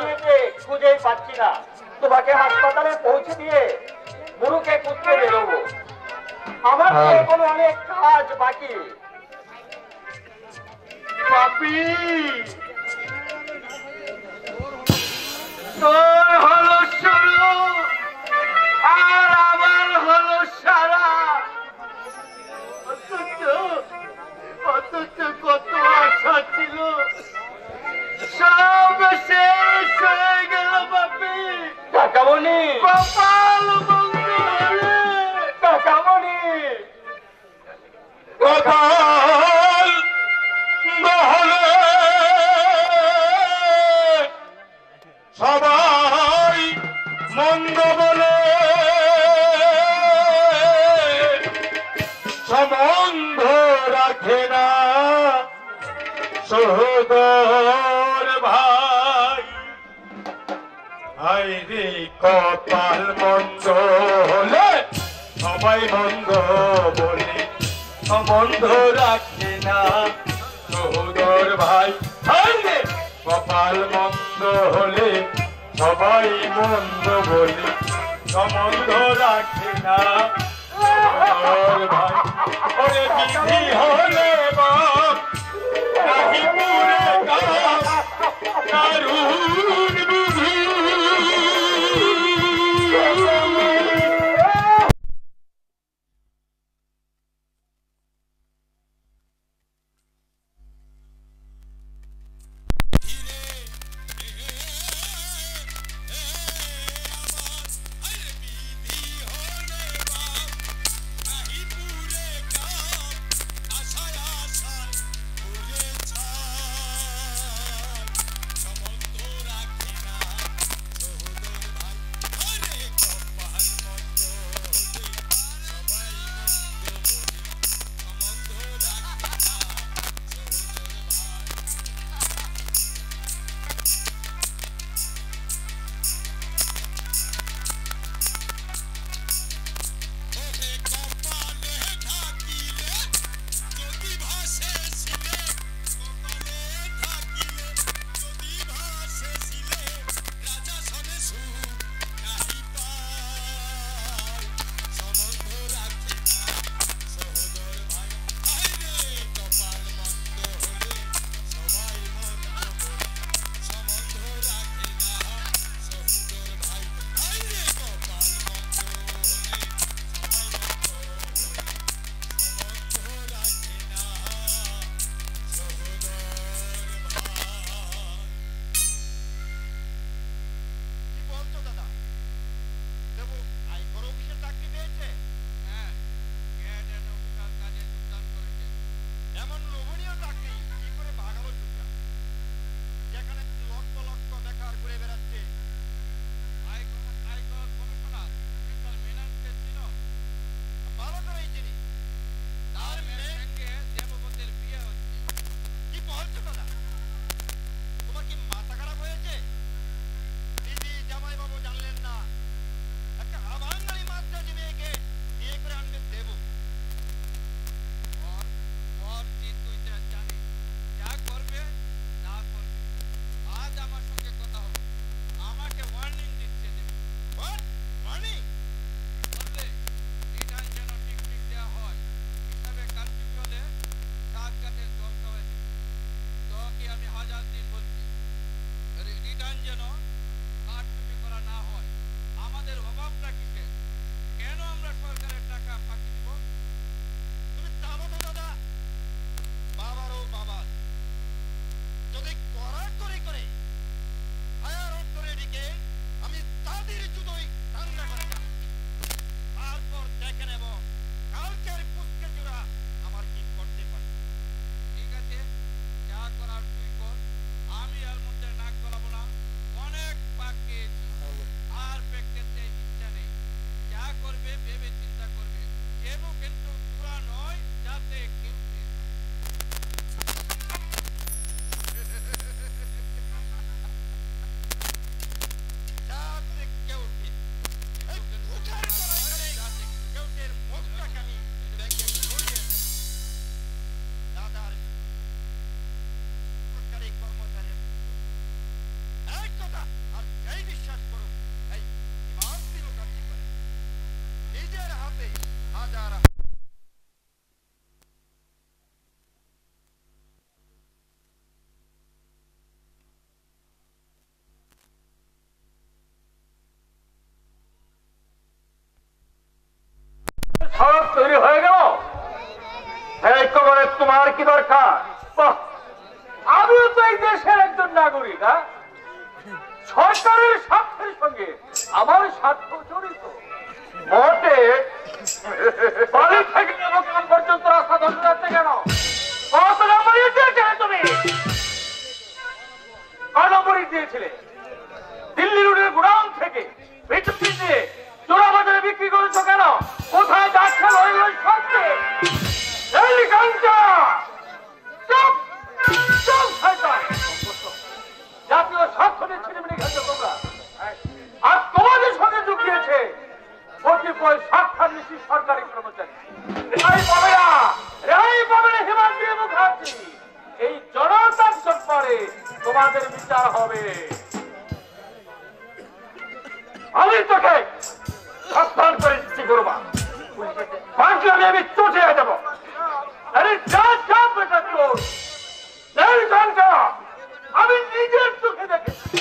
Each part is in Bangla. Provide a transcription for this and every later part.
ঘা খুঁজেই পাচ্ছি না। তোমাকে হাসপাতালে পৌঁছে দিয়ে বুড়োকে খুঁজতে বেরোবো আমার তো এখনও অনেক কাজ বাকি। তোর হলো শুরু আর আমার হলো সারা। অথচ অথচ কত আশা ছিল। সব শেষ হয়ে গেল বাপি কাকামণি। কপাল কাকামণি। কপাল কপাল মন্দ হলে সবাই মন্দ বলে। সম্বন্ধ রাখে না। সহদর ভাই কপাল মন্দ হলে সবাই মন্দ বলে। সম্বন্ধ রাখে না। সহদর ভাই, ওরে বিধি হলে বাপ, নাহি পুরে কাপ তৈরি হয়ে গেল। এই খবরে তোমার কি দরকার? আমিও তো এই দেশের একজন নাগরিক হ্যাঁ? সরকারের স্বার্থের সঙ্গে আমার স্বার্থ জড়িত। মোটে থেকে দোকান পর্যন্ত রাস্তা ধরে যাচ্ছে কেন? দিয়েছিলে দিল্লি রোডের গোডাউন থেকে বিক্রি করেছ কেন? কোথায় যাচ্ছে ওই ওই তোমরা। আর তোমাদের সঙ্গে যোগ দিয়েছে সরকারি কর্মচারী। রেহাই পাবে না রেহাই পাবে না হিমাদ্রি মুখার্জি এই জনতার পরে তোমাদের বিচার হবে। আমি তোকে সাবধান করে দিচ্ছি, গুরুমা। বাঁচলে আমি চটে দেবো। আরে যা যা বেটা তোর এই গানটা আমি নিজের চোখে দেখেছি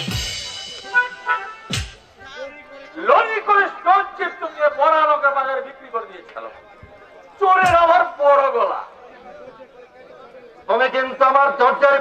লরি করে স্টোন চিপ তুমি বড় লোকের বাজারে বিক্রি করে দিয়েছিল চোরের আমার বড় গলা। তুমি কিন্তু আমার দরজার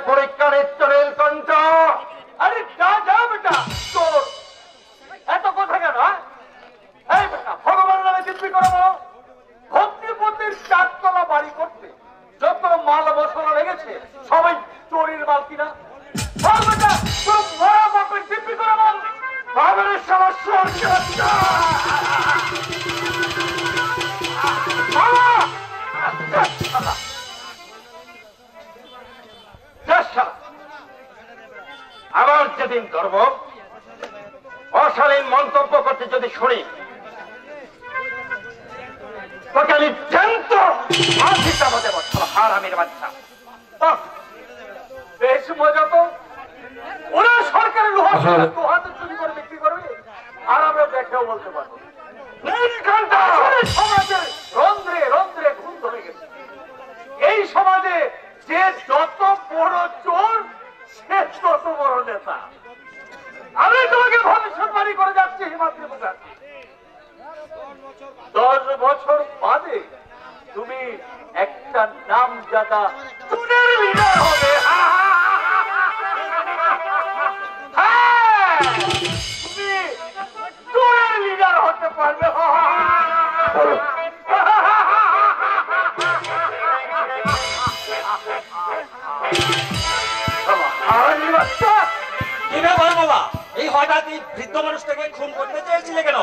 হঠাৎ বৃদ্ধ মানুষটাকে খুন করতে চেয়েছিলে কেন?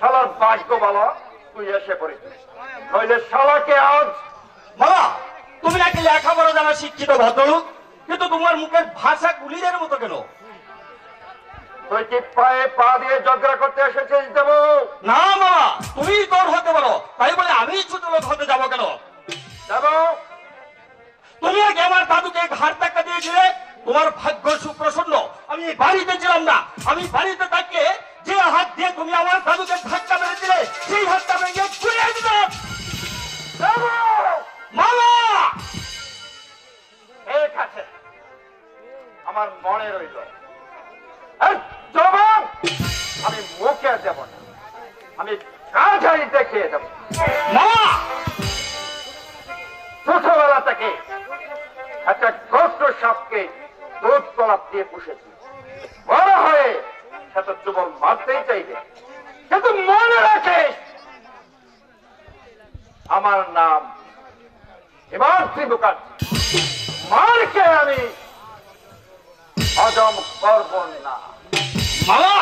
শালার ভাগ্য বলো তুই এসে পড়েছিস। নইলে শালাকে আজ বাবা তুমি নাকি লেখাপড়া জানা শিক্ষিত ভদ্রলোক কিন্তু তোমার মুখের ভাষা গুলিদের মতো কেন? তুই কি পায়ে পা দিয়ে ঝগড়া করতে এসেছিস দেব? না বাবা তুমি তোর হতে পারো। তাই বলে আমি ছোট লোক হতে যাব কেন? দেব? তুমি আগে আমার দাদুকে ঘাট ধাক্কা দিয়েছিলে তোমার ভাগ্য সুপ্রসন্ন। আমি এই বাড়িতে ছিলাম না। আমি বাড়িতে থাকলে যে হাত দিয়ে তুমি আমার দাদুকে ধাক্কা মেরেছিলে, সেই হাতটা ভেঙে ঘুরে আমার মনে রইল। আমি মুখে দেব না। আমি কাজাই দেখিয়ে দেব। মামা ছোটবেলা থেকে একটা গোস্ত সাপকে দুধ কলাপ দিয়ে পুষেছি বড় হয়ে সে তো যুবক মারতেই চাইবে। কিন্তু মনে রাখিস আমার নাম হিমাদ্রি মুখার্জি। মারকে আমি হজম করব না। মামা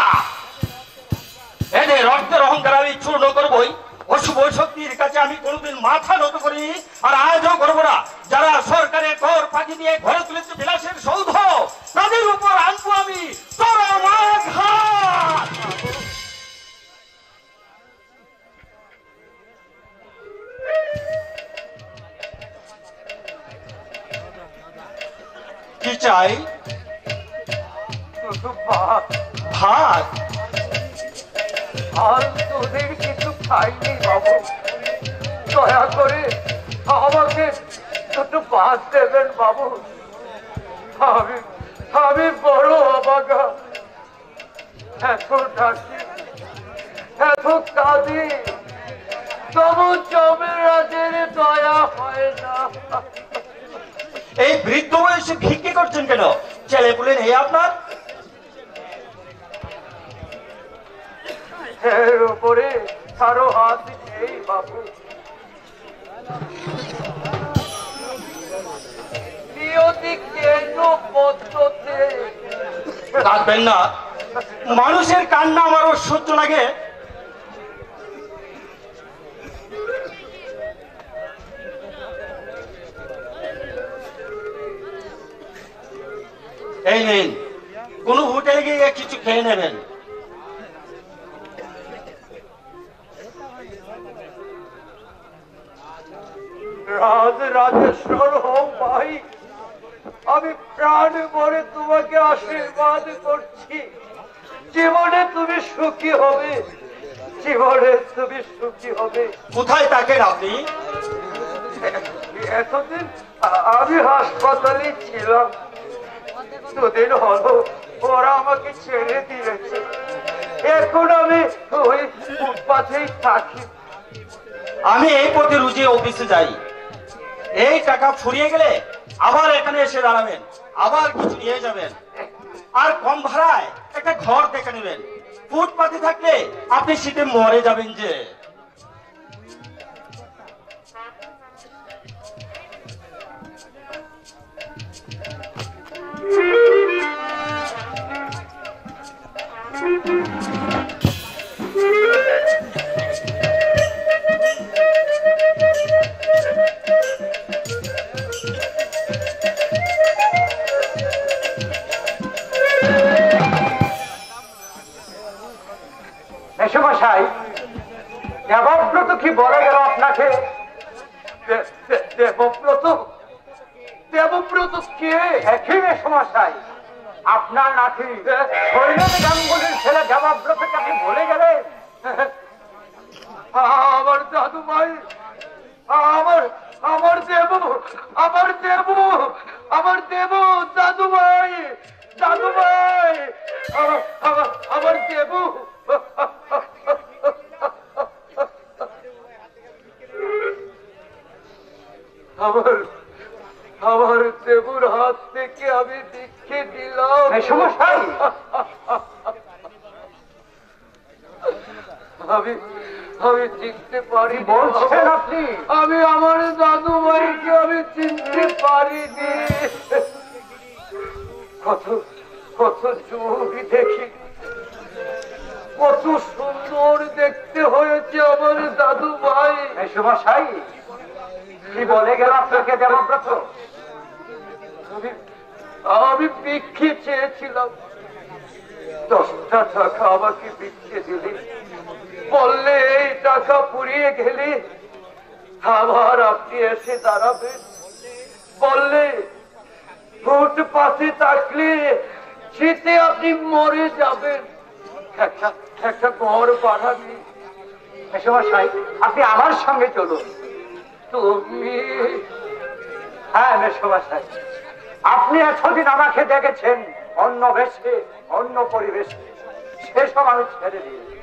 এদের রক্তের অহংকার আমি চূর্ণ করবই। অশুভ শক্তির কাছে আমি কোনোদিন মাথা নত করিনি। আর আজও করব না যারা সরকারের কর ফাঁকি দিয়ে ঘরে তুলেছে বিলাসের সৌধ, তাদের উপর আনব আমি কি চাই? ভাত। আর তোদের কিছু খাইনি বাবু। দয়া করে আমাকে একটু বাদ দেবেন বাবু। আমি আমি বড় অবাগা। এত ডাকি এত কাঁদি। তবু জমিরাজের দয়া হয় না। এই বৃদ্ধ বয়সে ভিক্ষে করছেন কেন? ছেলে বলেন এই আপনার? এর উপরে কারও হাত নেই বাবু। রাখবেন না। মানুষের কান্না আমারও সহ্য লাগে। এই নিন, কোন হোটেলে গিয়ে কিছু খেয়ে নেবেন। রাজ রাজেশ্বর হোম ভাই আমি প্রাণ ভরে তোমাকে আশীর্বাদ করছি। জীবনে তুমি সুখী হবে জীবনে তুমি সুখী হবে। কোথায় থাকেন আপনি? এতদিন আমি হাসপাতালে ছিলাম। দুদিন হলো ওরা আমাকে ছেড়ে দিয়েছে। এখন আমি ওই ফুটপাথেই থাকি। আমি এই পথে রুজি অফিসে যাই। এই টাকা ফুরিয়ে গেলে আবার এখানে এসে দাঁড়াবেন, আবার কিছু নিয়ে যাবেন। আর কম ভাড়ায় একটা ঘর দেখে নেবেন। ফুটপাতে থাকলে আপনি শীতে মরে যাবেন যে। মেসমশাই দেবব্রত কি বলে গেল আপনাকে? দেবব্রত? দেবব্রত কে? একই মেসমশাই আপনার নাতি শৈলেন গাঙ্গুলির ছেলে দেবব্রতকে আপনি বলে গেলেন? আমার দাদু ভাই আমার আমার দেব আমার দেব আমার দেব দাদু ভাই দাদু ভাই আমার দেব। আমার আমার দেবুর হাত থেকে আমি দীক্ষে দিলাম। আমি আমি চিনতে পারি বলছেন আপনি? আমি আমার দাদু ভাইকে আমি চিনতে পারিনি। কত কত যুগ দেখি। কত সুন্দর দেখতে হয়েছে আমার দাদু ভাই মেসমশাই কি বলে গেল আপনাকে দেবব্রত? আমি ভিক্ষে চেয়েছিলাম। দশটা টাকা আমাকে ভিক্ষে দিলি। বললে, এই টাকা পুড়িয়ে গেলে আবার আপনি এসে দাঁড়াবেন। বললে ফুটপাতে থাকলে শীতে আপনি মরে যাবেন। একটা একটা ঘর বাড়াবি মেসমশাই আপনি আমার সঙ্গে চলুন। হ্যাঁ আপনি এতদিন আমাকে দেখেছেন অন্য বেশে, অন্য পরিবেশে। সেসব আমি ছেড়ে দিয়েছি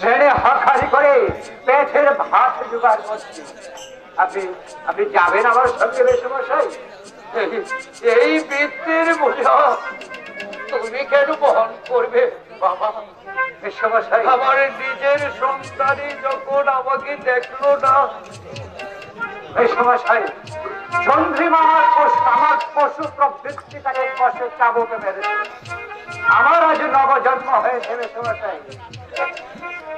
ট্রেনে হাঁকারি করে পেটের ভাত জোগাড় করছি। আপনি আপনি যাবেন আমার সঙ্গে মেসমশাই এই- এই বৃত্তির বোঝা তুমি কেন বহন করবে, বাবা? আমার নিজের সন্তানই যখন আমাকে দেখল না। মেসমশাই চন্দ্রিমা আমার পশু আমার পশু পশু চাবুকে মেরেছে। আমার আজ নবজন্ম হয়েছে মেসমশাই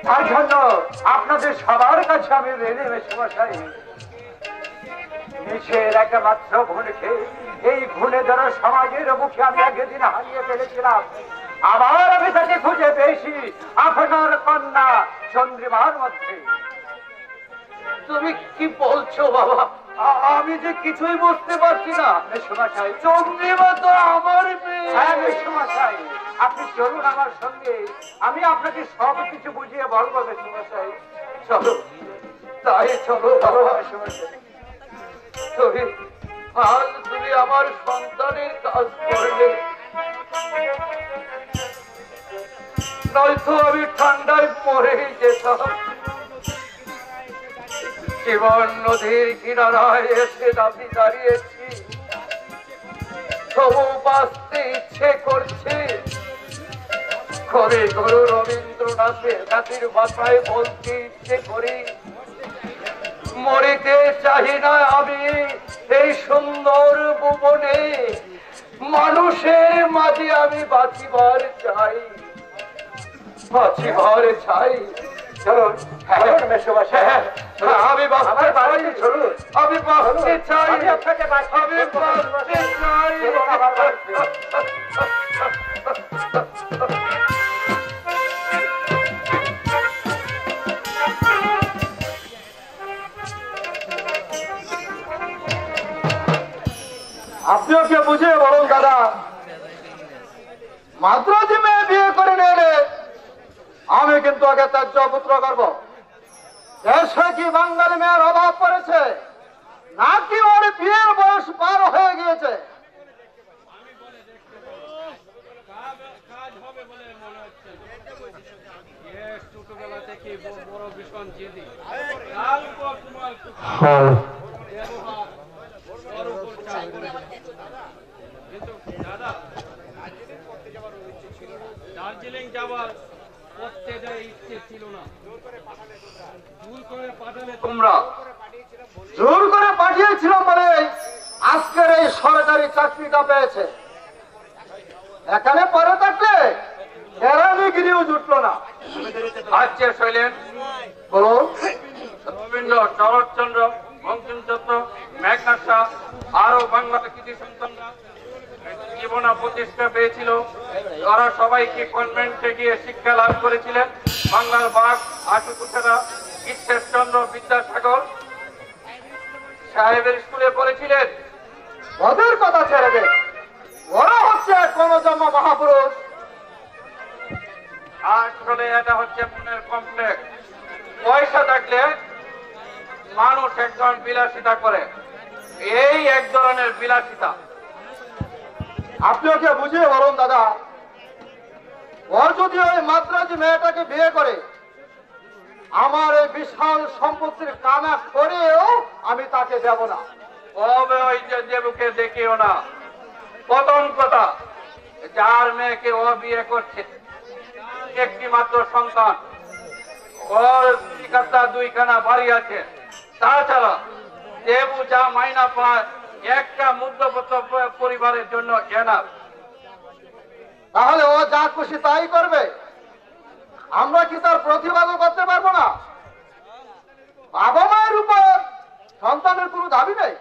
তার জন্য আপনাদের সবার কাছে আমি রেলে নিচের একটা মাত্র ভুলকে এই ভুলে ধরো সমাজের মুখে আমি একদিন হারিয়ে ফেলেছিলাম। আবার আমি তাকে খুঁজে পেয়েছি আপনার কন্যা চন্দ্রিমার মধ্যে। তুমি কি বলছো বাবা? আমি যে কিছুই বুঝতে পারছি না। মেসমশাই। চন্দ্রিমা তো আমার মেয়ে। হ্যাঁ মেসমশাই। আপনি চলুন আমার সঙ্গে। আমি আপনাকে সব কিছু বুঝিয়ে বলব মেসমশাই। চলো। তাই চলো ভালোবাসো তুমি আজ তুমি আমার সন্তানের কাজ করবে নয়তো আমি ঠান্ডায় মরেই যেতাম। জীবন নদীর কিনারায় এসে দাবি দাঁড়িয়েছি তবু বাঁচতে ইচ্ছে করছে। কবি গুরু রবীন্দ্রনাথের জাতির ভাষায় বলতে ইচ্ছে করি। মরিতে চাহি না আমি এই সুন্দর ভুবনে। মানুষের মাঝে আমি বাঁচিবার চাই। বাঁচিবার চাই চলুন চলুন মেসোবাসী আমি বাঁচতে চাই আমি বাঁচতে চাই। আমি বাঁচতে চাই। আপনি ওকে বুঝিয়ে বলুন দাদা? মাত্র যে মেয়ে বিয়ে করে নিলে আমি কিন্তু ওকে ত্যায্য পুত্র করব। দেশে কি বাঙালি মেয়ের অভাব পড়েছে? নাকি ওর বিয়ের বয়স পার হয়ে গিয়েছে? ছোটবেলা থেকে বড় ভীষণ জেদি তার উপর তোমার ব্যবহার ওর উপর চাপ পড়ে যায়। কিন্তু দাদা দার্জিলিং যাওয়ার করতে যায় ইচ্ছে ছিল না ভুল করে পাঠালে তোমরা জোর করে পাঠিয়েছিল বলে আজকের এই সরকারি চাকরিটা পেয়েছে। এখানে পরে থাকলে কেরানিগিরিও জুটলো না। শৈলেন বলুন রবীন্দ্র শরৎচন্দ্র বঙ্কিমচন্দ্র মেঘনাথ শাহ আরও বাংলার কৃতি সন্তানরা। জীবনা প্রতিষ্ঠা পেয়েছিল। তারা সবাইকে কনভেন্টে গিয়ে শিক্ষা লাভ করেছিলেন। বাংলার বাঘ আশুকুঠারা ঈশ্বরচন্দ্র বিদ্যাসাগর সাহেবের স্কুলে পড়েছিলেন। ওদের কথা ছেড়ে দে। ওরা হচ্ছে জন্ম মহাপুরুষ। আসলে এটা হচ্ছে মনের কমপ্লেক্স পয়সা থাকলে মানুষ একজন বিলাসিতা করে। এই এক ধরনের বিলাসিতা। আপনি ওকে বুঝিয়ে বলুন, দাদা? ও যদি ওই মাদ্রাজি মেয়েটাকে বিয়ে করে আমার এই বিশাল সম্পত্তির কানা করেও আমি তাকে দেব না। কবে ওই দেবুকে দেখিও না। প্রথম কথা যার মেয়েকে ও বিয়ে করছে একটি মাত্র সন্তান ওর কলকাতা দুইখানা বাড়ি আছে। তাছাড়া দেবু যা মাইনা পায় একটা মধ্যপত্র পরিবারের জন্য এনার। তাহলে ও যা খুশি তাই করবে? আমরা কি তার প্রতিবাদও করতে পারব না? বাবা মায়ের উপর সন্তানের কোনো দাবি নেই?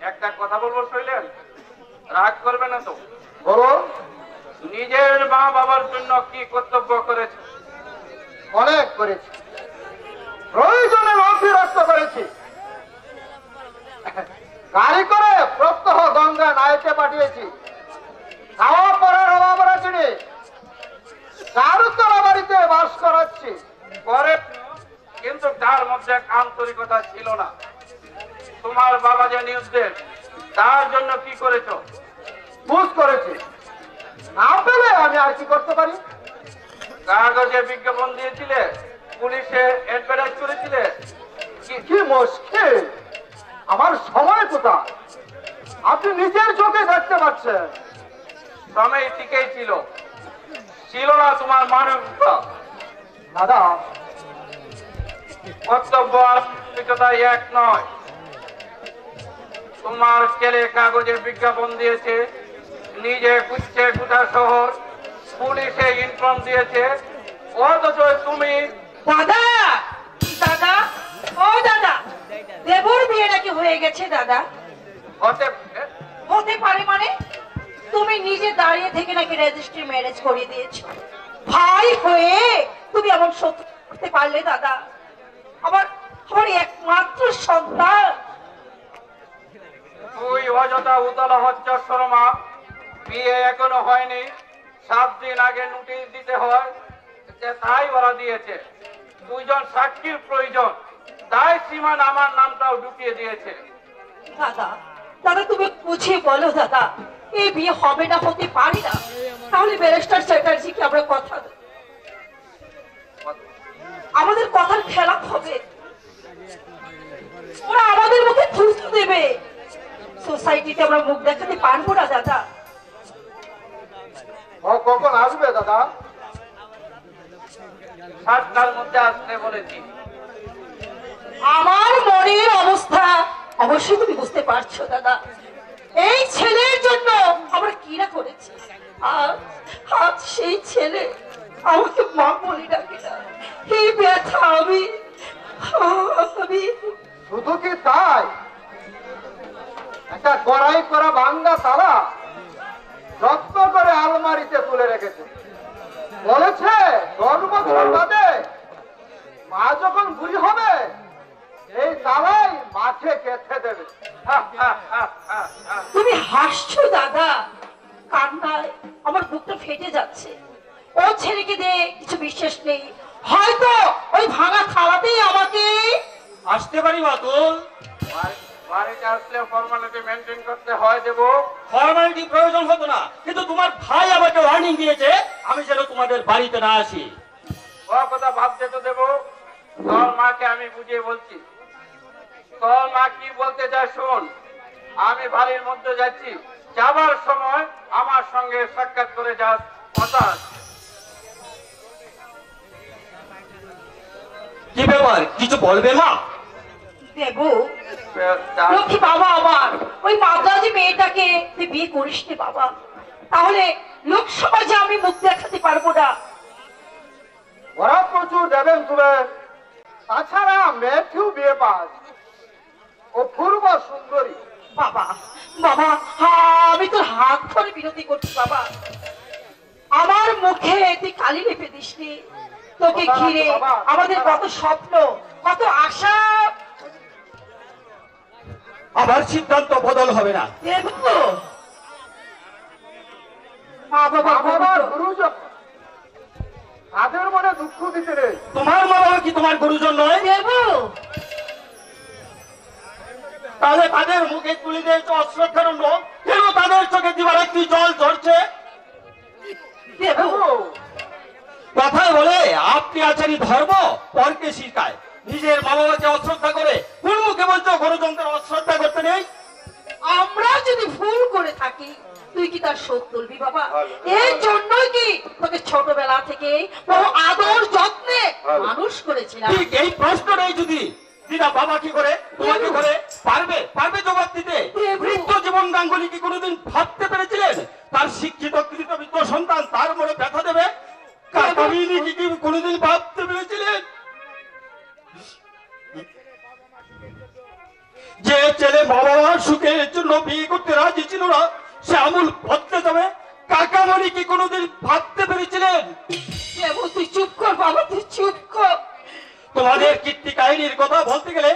একটা কথা বলব শৈলেন। রাগ করবে না তো। বলুন নিজের মা বাবার জন্য কি কর্তব্য করেছে? অনেক করেছি। প্রয়োজনে অতিরিক্ত করেছি। গাড়ি করে প্রত্যহ গঙ্গা নাইতে পাঠিয়েছি। খাওয়া পড়ার অভাব রাখিনি। চারুতলা বাড়িতে বাস করাচ্ছি। করে কিন্তু তার মধ্যে এক আন্তরিকতা ছিল না। তোমার বাবা যে নির্দেশ তার জন্য কি করেছ? বুঝ করেছি। না পেলে আমি আর কি করতে পারি? কাগজে বিজ্ঞাপন দিয়েছিলে, পুলিশে অ্যাডভার্টাইজ করেছিলে। কি- মুশকিল! আমার সময় কোথায়? আপনি নিজের চোখে দেখতে পাচ্ছেন। সময় ঠিকই ছিল। ছিল না তোমার মানবতা দাদা কর্তব্য আর এক নয়। তোমার ছেলে কাগজে বিজ্ঞাপন দিয়েছে নিজে কুচ্ছে কুটা শহর পুলিশে ইনফর্ম দিয়েছে অথচ তুমি দাদা! দাদা! ও দাদা! দেবর বিয়ে নাকি হয়ে গেছে দাদা? হতে হতে পারে মানে? তুমি নিজে দাঁড়িয়ে থেকে নাকি রেজিস্ট্রি ম্যারেজ করিয়ে দিয়েছ? ভাই হয়ে তুমি এমন সত্যি করতে পারলে দাদা। আমার আমার একমাত্র সন্তান। তুই অযথা উতলা হচ্ছ শর্মা। বিয়ে এখনও হয়নি। সাত দিন আগে নোটিশ দিতে হয় যে তাই ওরা দিয়েছে। দুইজন সাক্ষীর প্রয়োজন। তাই শ্রীমান আমার নামটাও ঢুকিয়ে দিয়েছে। দাদা দাদা তুমি বুঝিয়ে বলো দাদা। এই বিয়ে হবে না হতে পারি না। তাহলে ব্যারিস্টার চ্যাটার্জিকে আমরা কথা আমাদের কথার খেলাপ হবে। ওরা আমাদের মুখে থুতু দেবে। সোসাইটিতে আমরা মুখ দেখাতে পারব না দাদা। কখন আসবে দাদা? সাতটার মধ্যে আসতে বলেছি। আমার মনের অবস্থা অবশ্যই তুমি বুঝতে পারছ দাদা। এই ছেলের জন্য আমরা কি করেছি। আর আজ সেই ছেলে আমাকে মা বলি ডাকে না। ব্যথা, আমি আমি। শুধু কি তাই? একটা কড়াই করা ভাঙ্গা তালা যত্ন করে আলমারিতে তুলে রেখেছে। বলেছে, দশ বছর মা যখন বুড়ি হবে এই মাঠে গেঁথে দেবে। হা, হা, হা, হা, হা। তুমি হাসছো দাদা। কান্নায় আমার বুকটা ফেটে যাচ্ছে। ও ছেলেকে দিয়ে কিছু বিশ্বাস নেই। হয়তো ওই ভাঙা থালাতেই আমাকে আসতে পারি বাতুল বাড়ি- বাড়িতে আসলে ফর্মালিটি মেনটেন করতে হয় দেবো। ফর্মালিটি প্রয়োজন হতো না। কিন্তু তোমার ভাই আমাকে ওয়ার্নিং দিয়েছে আমি যেন তোমাদের বাড়িতে না আসি। কথা ভাবতে তো দেবো। তোর মাকে আমি বুঝিয়ে বলছি। তোর মা কি বলতে চায় শোন। আমি বাড়ির মধ্যে যাচ্ছি। যাবার সময় আমার সঙ্গে সাক্ষাৎ করে যাস কথা কি ব্যাপার? কিছু বলবে মা? দেবো। লক্ষ্মী বাবা আমার ওই মাদ্রাজি মেয়েটাকে তুই বিয়ে করিস নি বাবা। তাহলে লোক সমাজে আমি মুখ দেখাতে পারব না। ওরা প্রচুর দেবেন তুলে তাছাড়া মেয়েটিও বিয়ে পাস। ও পূর্ব সুন্দরী। বাবা বাবা আমি তোর হাত ধরে বিরতি করছি বাবা। আমার মুখে তুই কালি লেপে দিসনি। তোকে ঘিরে আমাদের কত স্বপ্ন কত আশা। আমার সিদ্ধান্ত বদল হবে না। তাদের মনে দুঃখ দিতে নেই। তোমার মা বাবা কি তোমার গুরুজন নয়? দেব তাহলে তাদের মুখে তুলে দিয়েছ অশ্রদ্ধার লোক কেন তাদের চোখে দিবার একটি জল ঝরছে দেব কথায় বলে আপনি আচারি ধর্ম পরকে শিখায় নিজের মা বাবাকে অশ্রদ্ধা করে কোন মুখে বলছো গুরুজনদের অশ্রদ্ধা করতে নেই? আমরা যদি ভুল করে থাকি তুই কি তার শোধ তুলবি বাবা? এর জন্যই কি তোকে ছোটবেলা থেকে বহু আদর যত্নে মানুষ করেছিলাম? ঠিক এই প্রশ্নটাই যদি। দিদা বাবা কি করে? তোমাকে করে পারবে পারবে জবাব দিতে? বৃদ্ধ জীবন গাঙ্গুলি কি কোনোদিন ভাবতে পেরেছিলেন? তার শিক্ষিত কৃতবিদ্য সন্তান তার মনে ব্যথা দেবে? কাকামিনী কি কি কোনোদিন ভাবতে পেরেছিলেন? যে ছেলে বাবা মার সুখের জন্য বিয়ে করতে রাজি ছিল না সে আমূল বদলে যাবে। কাকামণি কি কোনোদিন ভাবতে পেরেছিলেন? তুই চুপ কর বাবা তুই চুপ কর। তোমাদের কীর্তি কাহিনীর কথা বলতে গেলে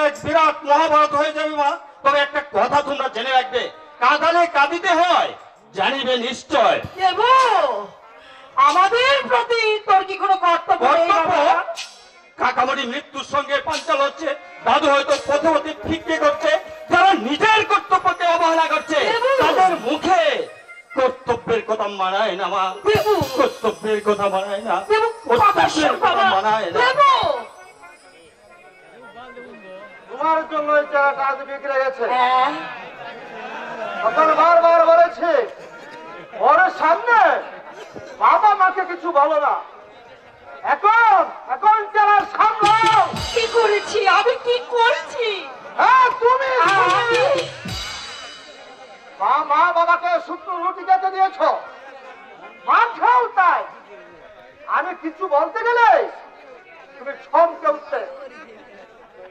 এক বিরাট মহাভারত হয়ে যাবে মা। তবে একটা কথা তোমরা জেনে রাখবে কাঁদালে কাঁদিতে হয় জানিবে নিশ্চয়। আমাদের প্রতি তোর কি কোনো কর্তব্য? কাকামণি মৃত্যুর সঙ্গে পাঞ্চাল হচ্ছে দাদু হয়তো পথে পথে ফিকে করছে যারা নিজের কর্তব্যকে অবহেলা করছে তাদের মুখে কর্তব্যের কথা মানায় না মা। কর্তব্যের কথা মানায় না। দেবু কথা শোন কর্তব্যের কথা বাবা মানায় না। তোমার জন্য এই জায়গাটা আজ বিগড়ে গেছে হ্যাঁ। তখন বারবার বলেছে ওর সামনে বাবা মাকে কিছু বলো না। এখন এখন যারা সামলাও কি করেছি? আমি কি করেছি? হ্যাঁ তুমি মা মা বাবাকে শুকনো রুটি খেতে দিয়েছ। মাঠেও তাই। আমি কিছু বলতে গেলে তুমি ছমকে উঠতে।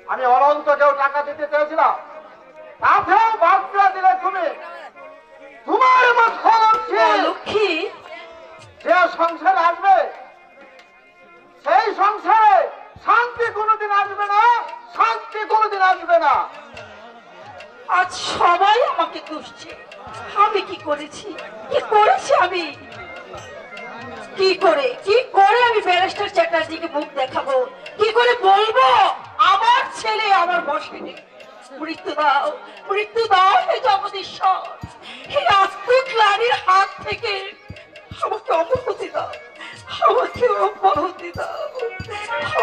আমি অনন্তকেও টাকা দিতে চেয়েছিলাম। তাতেও বাদরা দিলে তুমি। তোমার মতো লক্ষ্মী। যে সংসারে আসবে সেই সংসারে শান্তি কোনোদিন আসবে না শান্তি কোনোদিন আসবে না। আজ সবাই আমাকে দুষছে আমি কি করেছি? কি করেছি আমি? কি করে? কি করে আমি ব্যারিস্টার চ্যাটার্জিকে মুখ দেখাবো? কি করে বলব? আমার ছেলে আমার বসে নেই মৃত্যু দাও মৃত্যু দাও হে জগদীশ্বর। হে রাজপুত রানীর হাত থেকে আমাকে অপহতি দাও। আমাকে অপহতি দাও।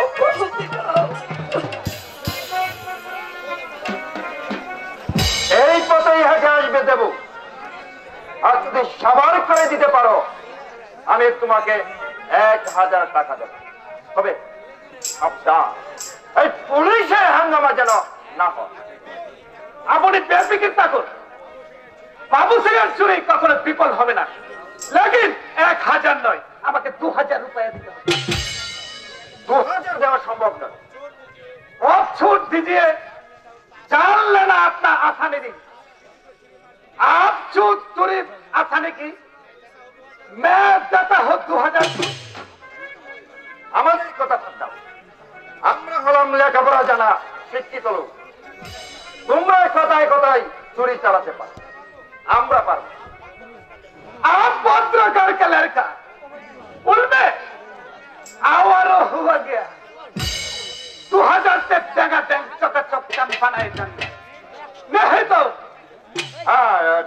অপহতি দাও। সেই হাতে আসবে দেব। আর যদি সাবার করে দিতে পারো, আমি তোমাকে এক হাজার টাকা দেব। তবে এই পুলিশের হাঙ্গামা যেন না হয়। আপনি বেফিকির থাকুন। বাবু সিগার চুরি কখনো বিপদ হবে না। লেকিন এক হাজার নয়, আমাকে দু হাজার রুপায় দিতে হবে। দু হাজার দেওয়া সম্ভব নয়। অফ ছুট দিয়ে জানলেন আপনার আশা নিদিন आप छूट चोरी आसानी की मैं देता हूं दो हजार আমাদের কথা বাদ দাও আমরা হলাম লেখাপড়া জানা শিক্ষিত লোক তোমরা কথায় কথায় চুরি চালাতে পারো আমরা পারবো आप पत्रकार का लड़का उनमें आवारो हुआ गया दो हजार से टैंगा टैंक चकाचक काम बनाए जाएंगे नहीं तो হ্যাঁ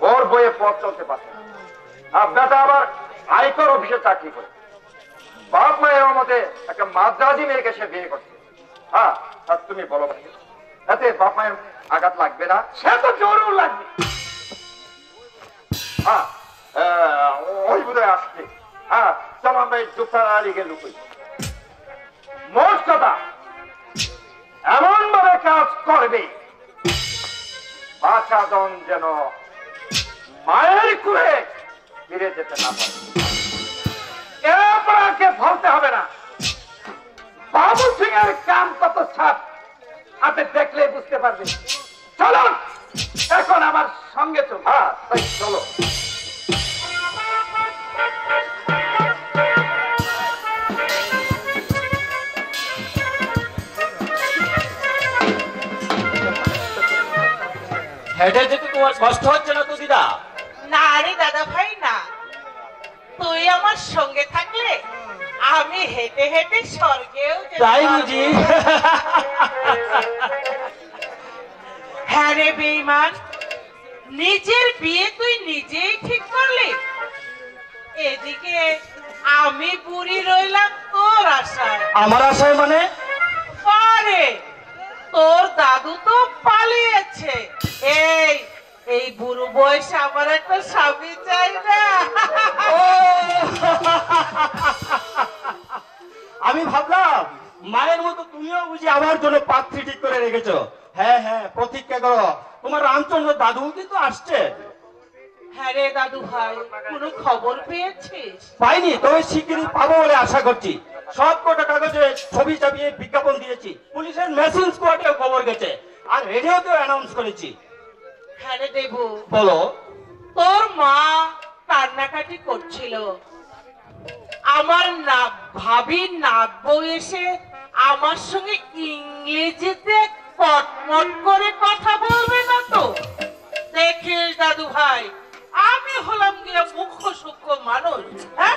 ভোর বয়ে পথ চলতে পারছে আর বেটা আবার আয়কর অফিসে চাকরি করে। বাপ মায়ের মতে একটা মাদ্রাজি মেয়েকে সে বিয়ে করছে। হ্যাঁ তুমি বলো ভাই এতে বাপ মায়ের আঘাত লাগবে না? সে তো জরুর লাগবে। হ্যাঁ, হ্যাঁ, এমন ভাবে কাজ করবে বাচ্চাদন যেন মায়ের কুড়ে ফিরে যেতে না পারে। ফলতে হবে না। বাবু সিং এর কাম কত সাপ আপনি দেখলে বুঝতে পারবেন চলুন এখন আমার সঙ্গে চলুন। হ্যাঁ চলো। হেঁটে যেতে তোমার কষ্ট হচ্ছে না তো দিদা? না রে দাদা ভাই না। তুই আমার সঙ্গে থাকলে আমি হেঁটে হেঁটে স্বর্গেও তাই বুঝি? হ্যাঁ রে বেইমান নিজের বিয়ে তুই নিজেই ঠিক করলি। এদিকে আমি বুড়ি রইলাম তোর আশায়। আমার আশায় মানে? পারে। তোর দাদু তো পালিয়েছে। এই এই বুড়ো বয়সে আমার একটা স্বামী চাই না। আমি ভাবলাম মায়ের মতো তুমিও বুঝি আমার জন্য পাত্রী ঠিক করে রেখেছো। হ্যাঁ হ্যাঁ প্রতীক্ষা করো। তোমার রামচন্দ্র দাদু কিন্তু আসছে। হ্যাঁ রে দাদু ভাই কোনো খবর পেয়েছিস? পাইনি তবে শিগগিরই পাবো বলে আশা করছি। সব কটা কাগজে ছবি চাপিয়ে বিজ্ঞাপন দিয়েছি। পুলিশের মেশিন স্কোয়াডেও খবর গেছে। আর রেডিওতেও অ্যানাউন্স করেছি। রে দেবু। বলো। তোর মা কান্নাকাটি করছিল। আমার না ভাবি নাত বউ এসে আমার সঙ্গে ইংরেজিতে কটমট করে কথা বলবে না তো? দেখিস দাদু ভাই আমি হলাম গিয়ে মুখ্য সূক্ষ্ম মানুষ হ্যাঁ?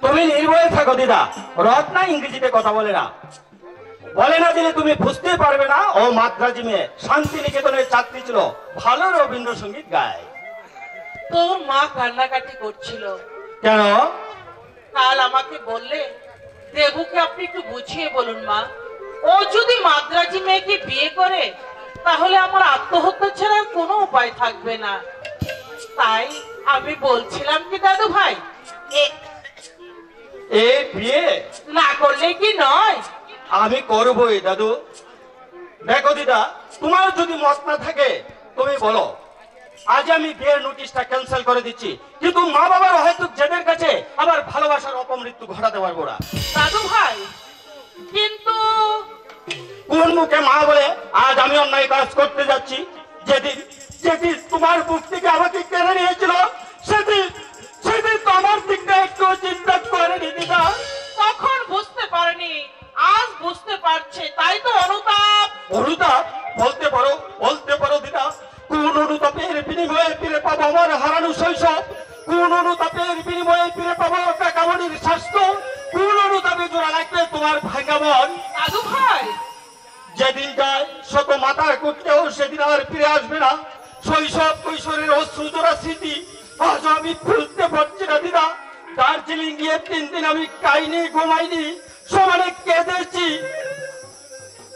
তুমি নির্ভয়ে থাকো দিদা। রত্না ইংরেজিতে কথা বলে না। বলে না দিলে তুমি বুঝতে পারবে না। ও মাদ্রাজি মেয়ে শান্তিনিকেতনের চাকরি ছিল। ভালো রবীন্দ্রসঙ্গীত গায়। তোর মা কান্নাকাটি করছিল। কেন? কাল আমাকে বললে দেবুকে আপনি একটু বুঝিয়ে বলুন মা। ও যদি মাদ্রাজি মেয়েকে বিয়ে করে তাহলে আমার আত্মহত্যা ছাড়া কোনো উপায় থাকবে না। তাই আমি বলছিলাম কি দাদু ভাই? এ- এ বিয়ে? না করলে কি নয়? আমি করবই দাদু। দেখো দিদা তোমার যদি মত না থাকে তুমি বলো। আজ আমি বিয়ের নোটিশটা ক্যান্সেল করে দিচ্ছি। কিন্তু মা বাবার হয়তো জেদের কাছে আমার ভালোবাসার অপমৃত্যু ঘটাতে পারব না। দাদু ভাই কিন্তু কোন মুখে মা বলে আজ আমি অন্যায় কাজ করতে যাচ্ছি। যেদিন যেদিন তোমার বুক থেকে আমাকে কেড়ে নিয়েছিল সেদিন সেদিন তোমার দিকটা একটু চিন্তা করে দিদা। তখন বুঝতে পারেনি আজ বুঝতে পারছে তাই তো অনুতাপ। অনুতাপ? বলতে পারো বলতে পারো দিদা কোন অনুতাপের বিনিময়ে ফিরে পাবো আমার হারানো শৈশব? কোন অনুতাপের বিনিময়ে ফিরে পাবো কাকামণির স্বাস্থ্য? কোন অনুতাপে জোড়া লাগবে তোমার ভাগ্যমন দাদু ভাই। যেদিন যায় শত মাথায় কুটকেও সেদিন আর ফিরে আসবে না। শৈশব কৈশোরের অশ্রু জোড়া স্মৃতি আজ আমি ভুলতে পারছি না দিদা। দার্জিলিং গিয়ে তিন দিন আমি কাইনি ঘুমাইনি। সমানে কেঁদেছি।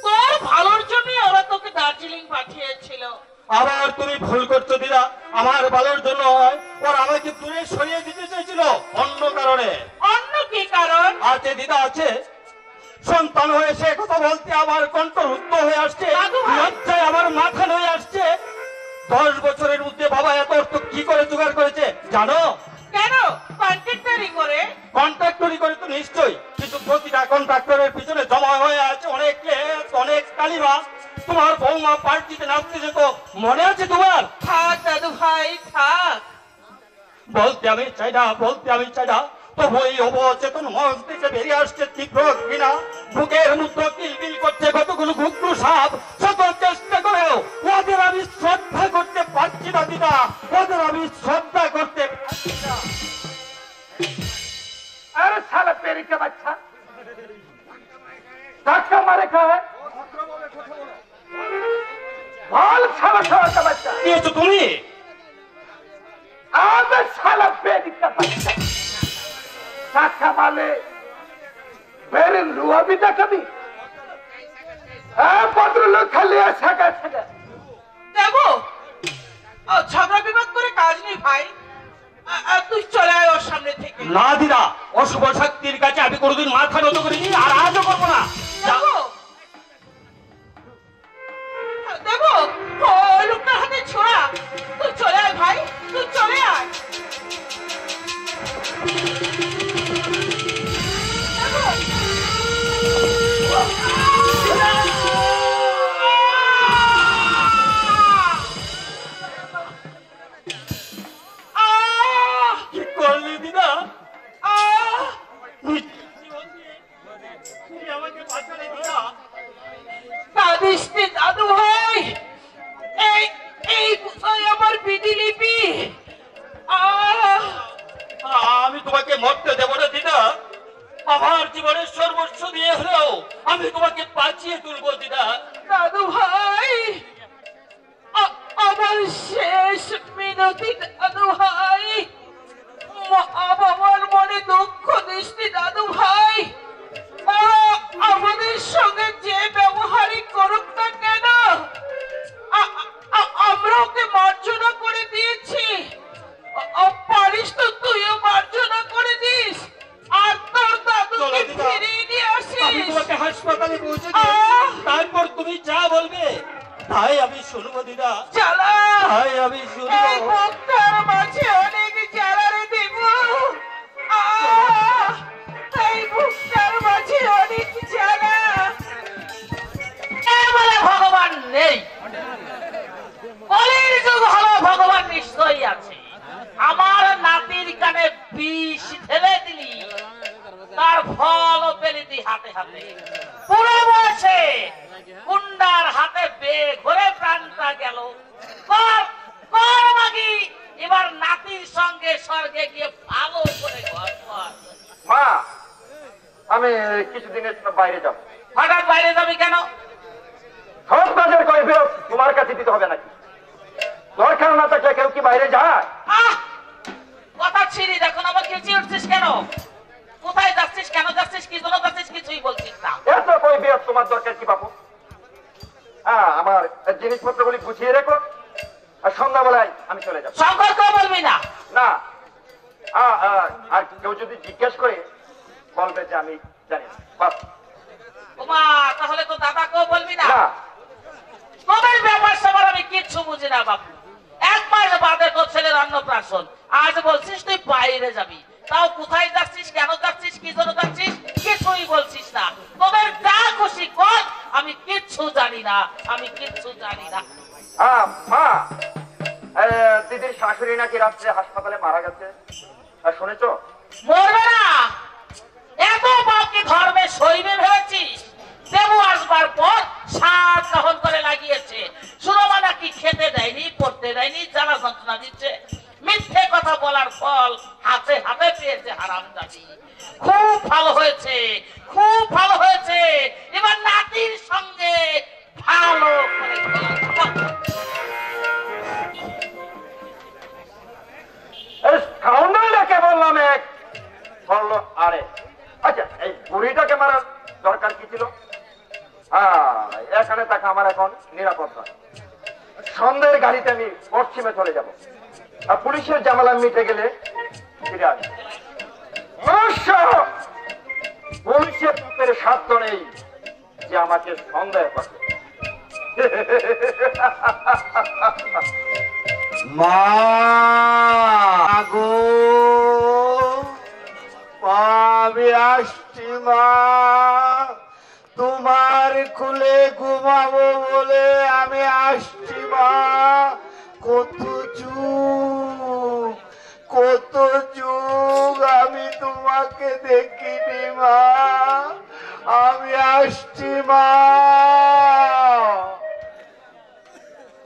তোর ভালোর জন্য ওরা তোকে দার্জিলিং পাঠিয়েছিল। আবার তুমি ভুল করছ দিদা। আমার ভালোর জন্য ওরা আমাকে দূরে সরিয়ে দিতে চেয়েছিল। অন্য কারণে। অন্য কি কারণ? আছে দিদা আছে সন্তান হয়ে সে কথা বলতে আমার কণ্ঠরুদ্ধ হয়ে আসছে। লজ্জায় আমার মাথা হয়ে আসছে। দশ বছরের মধ্যে বাবা এত অর্থ কি করে জোগাড় করেছে জানো? কেন কন্ট্রাক্টারি করে? কন্ট্রাক্টরি করে তো নিশ্চয়ই কিন্তু প্রতিটা কন্ট্রাক্টরের পিছনে জমা হয়ে আছে অনেক লেস অনেক কালিমা তোমার বৌমা পার্টিতে নাচতে যেত মনে আছে তোমার? থাক দাদু ভাই থাক। বলতে আমি চাই না বলতে আমি চাই না। উত্তপ্ত হয়ে অবচেতন মঞ্চ থেকে বেরিয়ে আসছে তীব্র বিনা বুকের মুদ্রা কিলবিল করছে কতগুলো ঘুগ্রু সাপ। শত চেষ্টা করেও ওদের আমি শ্রদ্ধা করতে পারছি না দিদা। ওদের আমি শ্রদ্ধা করতে পারছি না। তুমি? আমি সালা পেরিকে বাচ্চা। সাক্ষা মালে। বেরেন রুয়াবি দেখাবি হ্যাঁ ভদ্রলোক খালি আর দেবো ঝগড়া বিবাদ করে কাজ নেই ভাই। তুই চলে আয় ওর সামনে কাছে আমি কোনোদিন মাথা করিনি আর করব না। দেবো ছোড়া তুই চলে আয় ভাই তুই চলে আয়। আমি তোমাকে মরতে দেবো না দিদা আমার জীবনের সর্বস্ব দিয়ে হলেও আমি তোমাকে বাঁচিয়ে তুলবো দিদা। আমি চলে যাব। শঙ্করকেও বলবি না। না। আর কেউ যদি জিজ্ঞেস করে বলবে যে আমি জানি বাস ওমা তাহলে তো দাদাকেও বলবি না? তোদের ব্যাপার স্যাপার আমি কিচ্ছু বুঝি না বাবু এক মাস বাদে তোর ছেলের অন্নপ্রাশন। আজ বলছিস তুই বাইরে যাবি। তাও কোথায় যাচ্ছিস কেন যাচ্ছিস কি জন্য যাচ্ছিস কিছুই বলছিস না। তোদের যা খুশি কর আমি কিচ্ছু জানি না আমি কিচ্ছু জানি না। মা! দিদির শাশুড়ি নাকি রাত্রে হাসপাতালে মারা গেছে? আর শুনেছো? মরবে না। এত বাপকে ধর্মে সইবে ভেবেছিস? দেবু আসবার পর সাত দহন করে লাগিয়েছে। সুরমা নাকি খেতে দেয়নি, পড়তে দেয়নি, জ্বালা যন্ত্রণা দিচ্ছে। মিথ্যে কথা বলার ফল হাতে হাতে পেয়েছে হারাম খুব ভালো হয়েছে, খুব খুব ভালো হয়েছে। এবার নাতির সঙ্গে ভালো করে কথা। স্কাউন্ডারটাকে বললাম এক। বলল, আরে আচ্ছা এই বুড়িটাকে মারার দরকার কি ছিল? এখানে থাকা, আমার এখন নিরাপদ নয়। সন্ধ্যের গাড়িতে আমি পশ্চিমে চলে যাব। আর পুলিশের জামালা মিটে গেলে ফিরে আসব। অবশ্য পুলিশের পুতের সাধ্য নেই যে আমাকে সন্দেহ করবে মা গো মা, তোমার কুলে ঘুমাবো বলে আমি আসছি মা। কত যুগ কত যুগ আমি তোমাকে দেখিনি মা। আমি আসছি মা।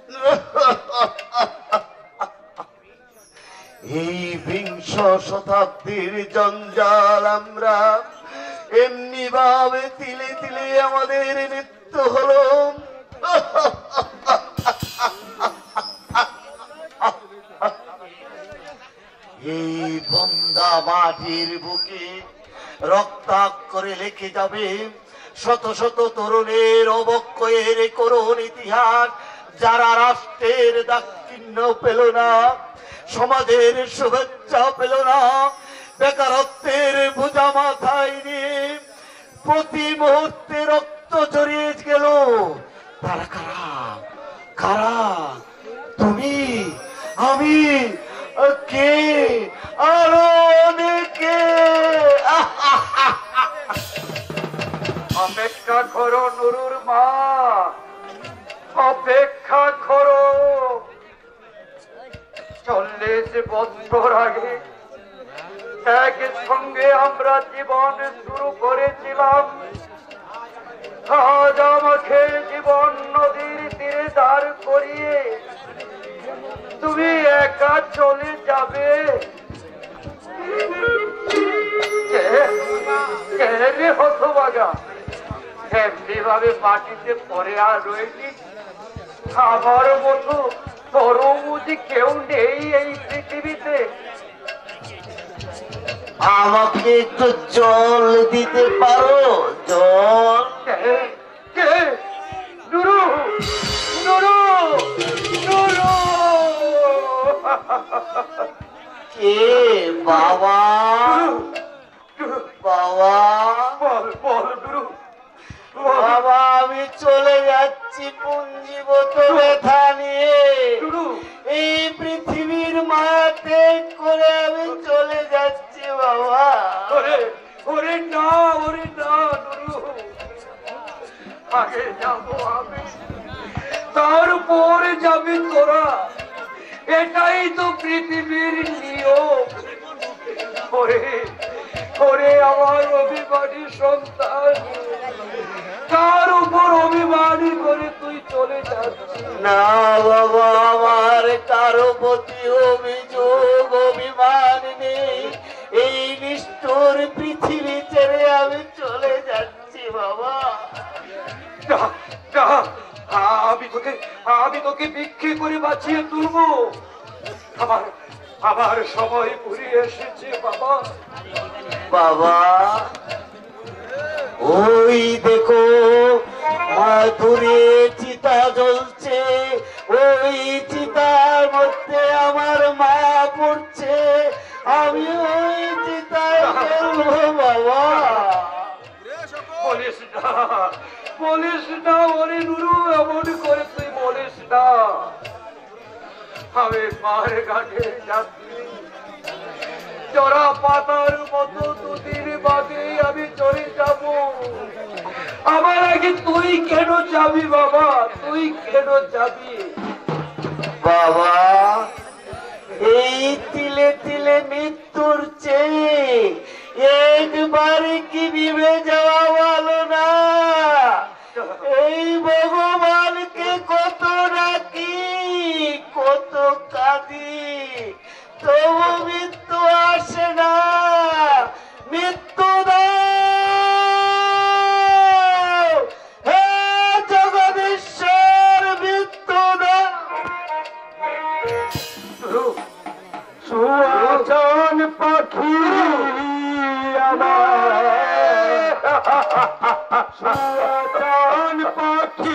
এই বিংশ শতাব্দীর জঞ্জাল আমরা। এমনি ভাবে তিলে তিলে আমাদের মৃত্যু হলো। এই বন্দা মাটির বুকে রক্তাক করে লেখে যাবে শত শত তরুণের অবক্ষয়ের করুণ ইতিহাস, যারা রাষ্ট্রের দাক্ষিণ্য পেল না। সমাজের শুভেচ্ছা পেল না। বেকারত্বের বোঝা মাথায় নিয়ে প্রতি মুহূর্তে রক্ত জড়িয়ে গেল। তারা কারা? কারা? তুমি? আমি? কে? আরও অনেকে অপেক্ষা করো নুরুর মা। অপেক্ষা করো। চল্লিশ বছর আগে একসঙ্গে আমরা জীবন শুরু করেছিলাম। আজ আমাকে জীবন নদীর তীরে দাঁড় করিয়ে তুমি একা চলে যাবে। মাটিতে পরে আর রয়েছি খাবার মতো তরমুজি কেউ নেই এই পৃথিবীতে। আমাকে একটু জল দিতে পারো? জল? নুরু! নুরু! নুরু! কে? বাবা? বাবা? বল বল নুরু। বাবা আমি চলে যাচ্ছি পুঞ্জীবত ব্যথা নিয়ে। এই পৃথিবীর মায়া ত্যাগ করে আমি চলে যাচ্ছি বাবা। ওরে না ওরে না আগে যাব আমি তারপরে যাবি তোরা। এটাই তো পৃথিবীর নিয়ম। ওরে ওরে আমার অভিমানী সন্তান। তার উপর অভিমানী করে তুই চলে যাচ্ছিস। না বাবা আমার কারও প্রতি অভিযোগ অভিমান নেই। এই নিষ্ঠুর পৃথিবী ছেড়ে আমি চলে যাচ্ছি বাবা। আমি তোকে আমি তোকে ভিক্ষে করে বাঁচিয়ে তুলবো। আমার আমার সময় ঘুরিয়ে এসেছে বাবা। বাবা ওই দেখো মাধুরী চিতা জ্বলছে ওই চিতার মধ্যে আমার মা পড়ছে। আমি ওই চিতায় জ্বলবো বাবা। বলিস না বলিস না ওরে নুরু এমন করে তুই বলিস না। আমি আগে তুই কেন যাবি বাবা? তুই কেন যাবি? বাবা, এই তিলে তিলে মৃত্যুর চেয়ে একবার কি নিভে যাওয়া ভালো না? এই ভগবানকে কত রাখি কত কাঁদি, তবু মৃত্যু আসে না। মৃত্যু দাও पखी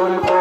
ওই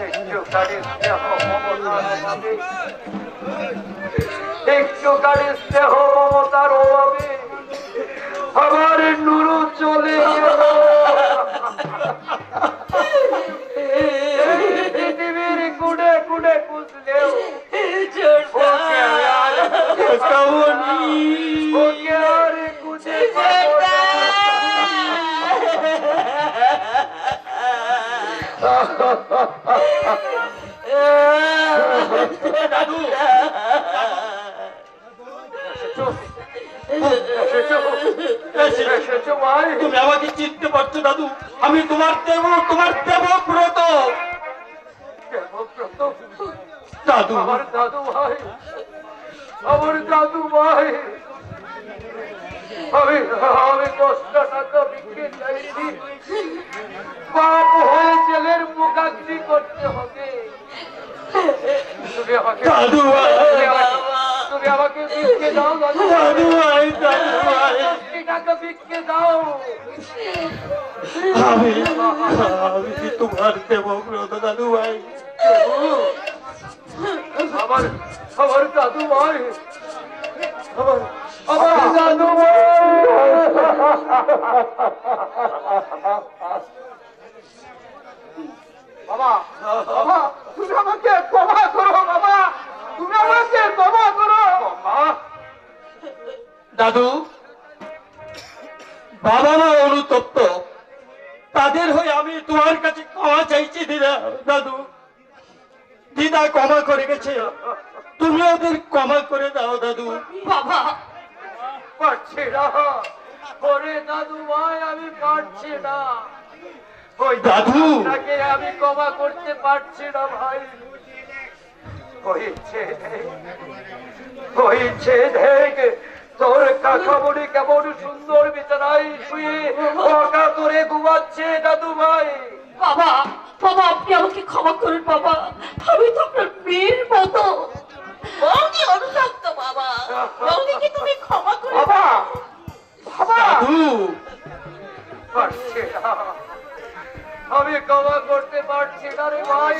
অভাবে একটুখানি স্নেহ মমতার অভাবে আমার নুরু চলে গেল দাদু তুমি আমাকে চিনতে পারছ দাদু। আমি তোমার দেব তোমার দেব ব্রত দেবব্রত, দাদু। আমার দাদু ভাই। আমার দাদু ভাই। আমি আমি দশটা টাকা বিক্রি চাইছি পাপ হয়ে জেলের মুখাগ্নি করতে হবে। তুমি আমাকে দাদু ভাই। তুমি আমাকে- বিক্রি দাও দাদু ভাই। দাদু ভাই টাকা বিক্রি দাও। আমি আমি তোমার দেব ব্রত দাদু ভাই? আমার আমার দাদু ভাই। আমার আমার দাদু ভাই। বাবা বাবা তুমি আমাকে ক্ষমা করো বাবা। তুমি আমাকে ক্ষমা করো। দাদু বাবা মা অনুতপ্ত। তাদের হয়ে আমি তোমার কাছে ক্ষমা চাইছি দিদা দাদু। দিদা ক্ষমা করে গেছে। তুমি ওদের ক্ষমা করে দাও দাদু। বাবা। পারছি না। ওরে দাদু ভাই আমি পারছি না। ওই দাদু। তাকে আমি ক্ষমা করতে পারছি না ভাই। হয়েছে হয়েছে দেখ। তোর কাকামণি কেমন সুন্দর বিছানায় শুয়ে ওকা করে ঘুমাচ্ছে দাদু ভাই বাবা বাবা আপনি আমাকে ক্ষমা করুন বাবা। আমি তো আপনার মেয়ের মতো। বৌদি অনুতপ্ত বাবা। বৌদিকে তুমি ক্ষমা করে বাবা! বাবা! দাদু! পারছি না। আমি ক্ষমা করতে পারছি না রে ভাই।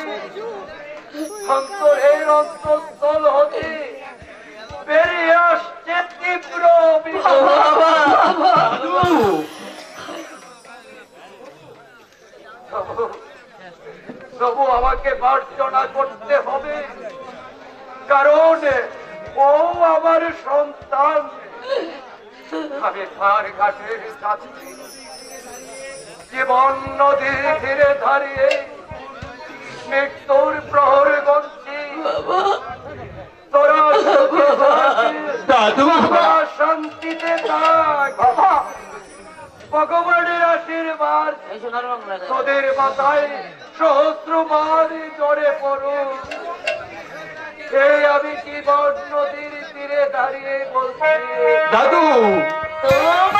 অন্তরের অন্তঃস্থল হতে বেরিয়ে আসছে তীব্র। তবু- আমাকে মার্জনা করতে হবে, কারণ ও আমার সন্তান। আমি তার কাছে জীবন নদীর ধীরে দাঁড়িয়ে মৃত্যুর প্রহর গঞ্জি শান্তিতে থাক। ভগবানের আশীর্বাদ। তোদের মাথায় সহস্র মারি জড়ে পড়ুন এই আমি জীবন নদীর তীরে দাঁড়িয়ে বলছি? দাদু। তোমার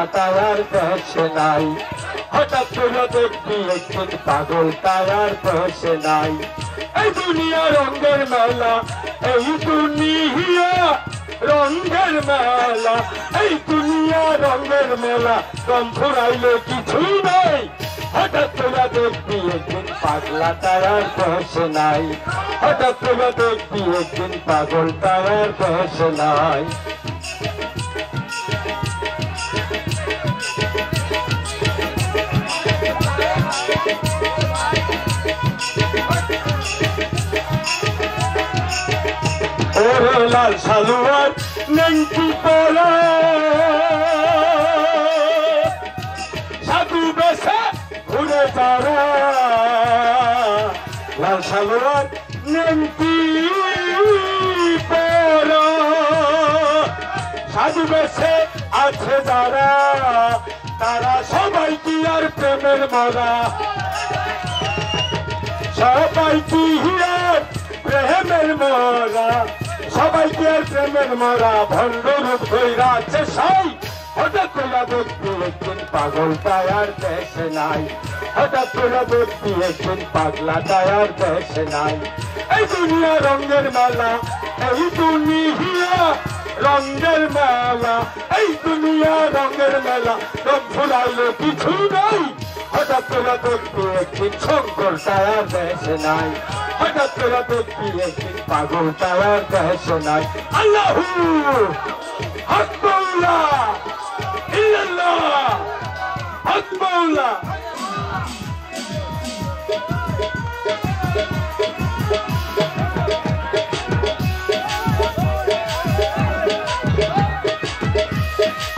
পাগলা তায়ার নাই। হঠাৎ করে দেখবি একদিন পাগল তায়ার দেশে নাই। এই দুনিয়া রঙের মেলা, এই দুনিয়া রঙের মেলা, এই দুনিয়া রঙের মেলা কম ফুরাইলে কিছুই নাই। হঠাৎ করে দেখবি পাগলা তায়ার দেশে নাই। হঠাৎ করে দেখবি পাগল তায়ার দেশে নাই। লাল সালুয়ার নেংটি পরা। সাধু বেশে ঘুরে তারা। লাল সালুয়ার নেংটি পরা। সাধু বেশে আছে যারা তারা সবাই কি আর প্রেমের মরা? সবাই কি হিয়ার প্রেমের মরা? সবাই কি আর প্রেমের মরা ভণ্ড রূপ ধৈরা আছে সাই। হঠাৎ করে দেখবি একদিন পাগল তায়ার দেশে নাই। হঠাৎ দেখবি একদিন পাগলা তায়ার দেশে নাই। এই দুনিয়া রঙের মেলা, এই দুনিয়া রঙের মেলা, এই দুনিয়া রঙের মেলা রং ফুরাইলে কিছু নাই। হঠাৎ দেখবি একদিন শঙ্কর দেশে নাই। হঠাৎ দেখবি একদিন পাগল দেশে নাই। আল্লাহু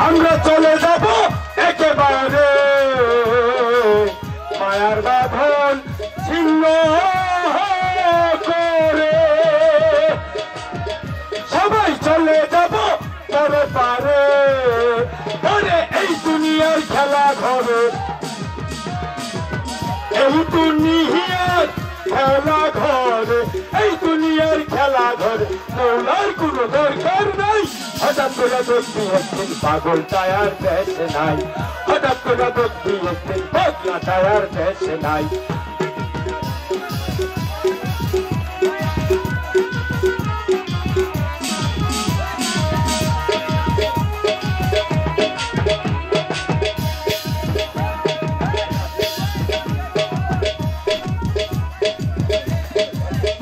আমরা চলে যাব। খেলা ঘরে। এই দুনিয়ার খেলা ঘরে, মৌলার কোনো দরকার নাই। হঠাৎ করে দেখবি একদিন পাগল টায়ার দেশে নাই। হঠাৎ করে দেখবি একদিন পাগলা টায়ার দেশে নাই।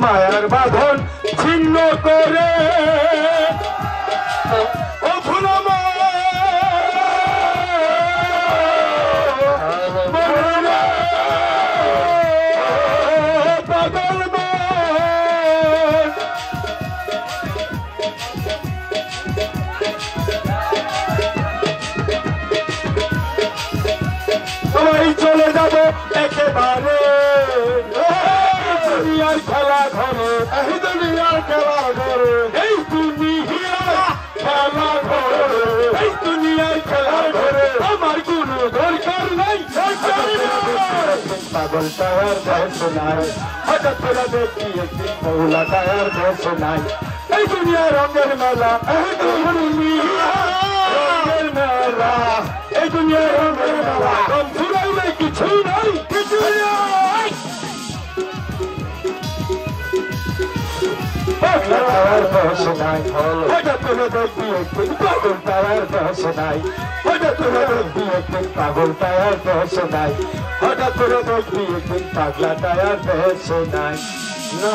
মায়ার বাঁধন ছিন্ন করে। পাগল টায়ার দেশ নাই। হঠাৎ করে দেখি একদিন মৌলা টায়ার দেশ নাই। এই দুনিয়া রঙের মেলা রঙের মেলা। এই দুনিয়ায় রঙের মেলা কম ফুরাইলে কিছুই নাই কিছুই নাই। তারার বয়স নাই ওটা তুলে দেখবি একদিন পাগল তারার বয়স নাই। তুলে দেখবি পাগল টায়ার বয়স নাই হঠাৎ করে দেখবি একদিন পাগলা টায়ার বয়স নাই না